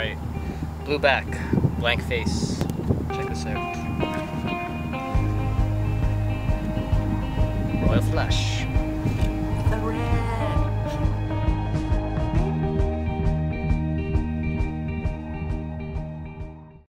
Right, Blue back, blank face. Check this out. Royal flush.